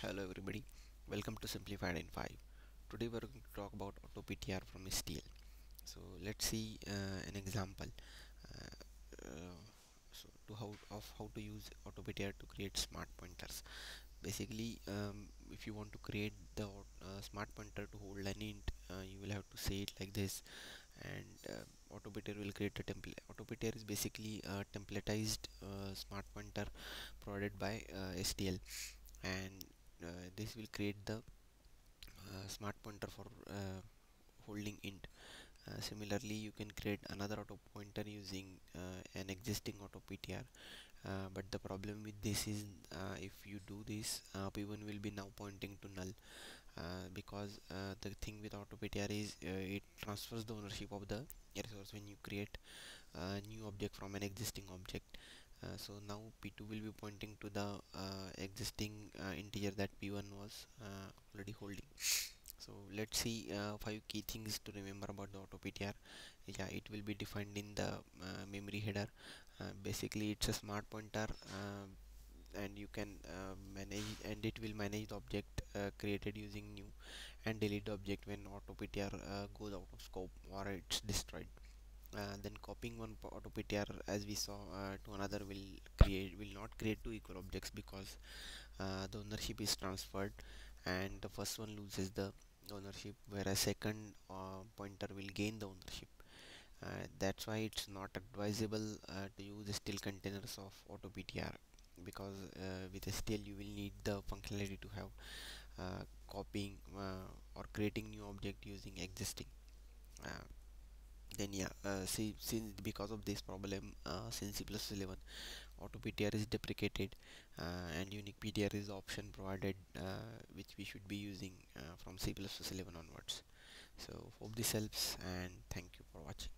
Hello everybody, welcome to Simplified in 5. Today we're going to talk about auto PTR from STL. So let's see uh, an example uh, uh, so to how of how to use auto PTR to create smart pointers. Basically, um, if you want to create the uh, smart pointer to hold an int, uh, you will have to say it like this, and uh, AutoPTR will create a template. Auto PTR is basically a templatized smart pointer provided by STL and this will create the uh, smart pointer for uh, holding int. Uh, similarly you can create another auto pointer using uh, an existing auto ptr uh, but the problem with this is if you do this p1 will be now pointing to null. Because the thing with auto ptr is it transfers the ownership of the resource when you create a new object from an existing object. uh, so now p2 will be pointing to the uh, existing uh, integer that p1 was already holding. So let's see five key things to remember about the auto ptr yeah it will be defined in the memory header. Basically it's a smart pointer and you can uh, manage and it will manage the object uh, created using new and delete the object when autoptr uh, goes out of scope or it's destroyed uh, then copying one auto ptr as we saw uh, to another will create will not create two equal objects because uh, the ownership is transferred and the first one loses the ownership whereas second uh, pointer will gain the ownership. Uh, that's why it's not advisable to use STL containers of auto ptr because with STL you will need the functionality to have copying or creating new object using existing then yeah uh, see since because of this problem uh, since C++ 11 auto PTR is deprecated uh, and unique PTR is the option provided uh, which we should be using uh, from C++ 11 onwards. So hope this helps and thank you for watching